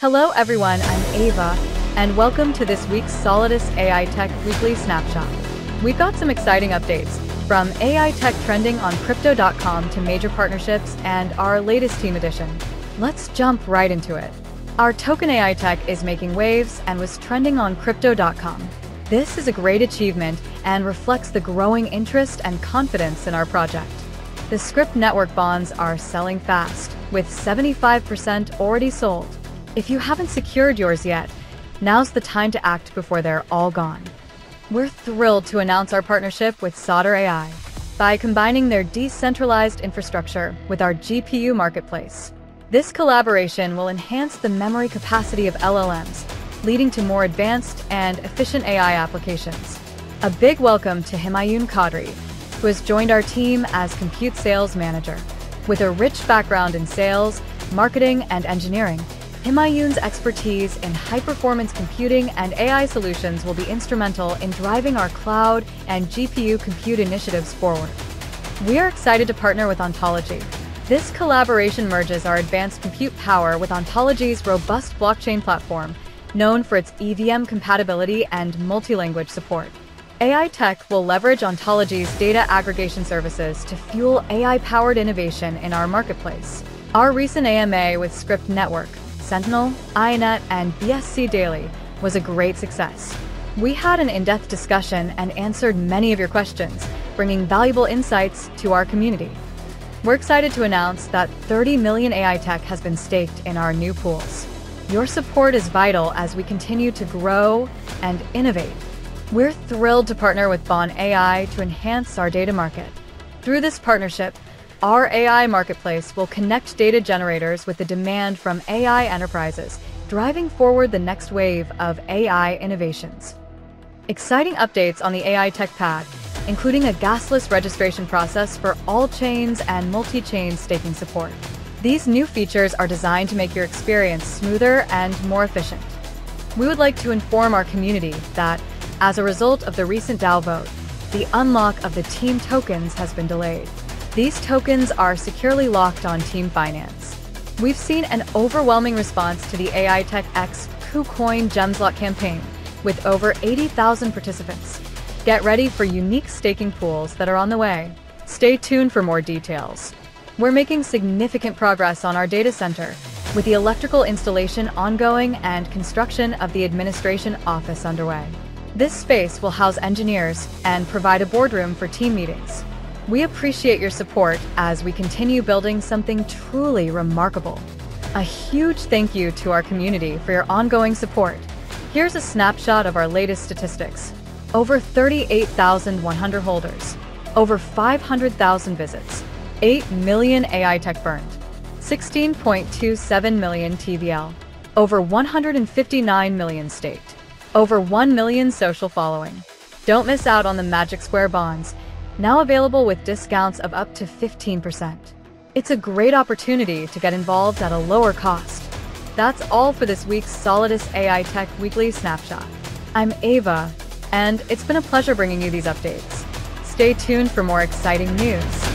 Hello everyone, I'm Ava, and welcome to this week's Solidus AI Tech Weekly Snapshot. We've got some exciting updates, from AI tech trending on Crypto.com to major partnerships and our latest team edition. Let's jump right into it. Our token AI tech is making waves and was trending on Crypto.com. This is a great achievement and reflects the growing interest and confidence in our project. The Script network bonds are selling fast, with 75% already sold. If you haven't secured yours yet, now's the time to act before they're all gone. We're thrilled to announce our partnership with Solder AI by combining their decentralized infrastructure with our GPU marketplace. This collaboration will enhance the memory capacity of LLMs, leading to more advanced and efficient AI applications. A big welcome to Himayoon Qadri, who has joined our team as Compute Sales Manager. With a rich background in sales, marketing, and engineering, Himayoon's expertise in high-performance computing and AI solutions will be instrumental in driving our cloud and GPU compute initiatives forward. We are excited to partner with Ontology. This collaboration merges our advanced compute power with Ontology's robust blockchain platform, known for its EVM compatibility and multi-language support. AI Tech will leverage Ontology's data aggregation services to fuel AI-powered innovation in our marketplace. Our recent AMA with Script Network Sentinel, IONET, and BSC Daily was a great success. We had an in-depth discussion and answered many of your questions, bringing valuable insights to our community. We're excited to announce that 30 million AI tech has been staked in our new pools. Your support is vital as we continue to grow and innovate. We're thrilled to partner with Bahne AI to enhance our data market. Through this partnership, our AI marketplace will connect data generators with the demand from AI enterprises, driving forward the next wave of AI innovations. Exciting updates on the AI tech pad, including a gasless registration process for all chains and multi-chain staking support. These new features are designed to make your experience smoother and more efficient. We would like to inform our community that, as a result of the recent DAO vote, the unlock of the team tokens has been delayed. These tokens are securely locked on Team Finance. We've seen an overwhelming response to the AI Tech X KuCoin Gemslot campaign, with over 80,000 participants. Get ready for unique staking pools that are on the way. Stay tuned for more details. We're making significant progress on our data center, with the electrical installation ongoing and construction of the administration office underway. This space will house engineers and provide a boardroom for team meetings. We appreciate your support as we continue building something truly remarkable. A huge thank you to our community for your ongoing support. Here's a snapshot of our latest statistics. Over 38,100 holders, over 500,000 visits, 8 million AI tech burned, 16.27 million TVL, over 159 million staked, over 1 million social following. Don't miss out on the Magic Square bonds now available with discounts of up to 15%. It's a great opportunity to get involved at a lower cost. That's all for this week's Solidus AI Tech Weekly Snapshot. I'm Ava, and it's been a pleasure bringing you these updates. Stay tuned for more exciting news.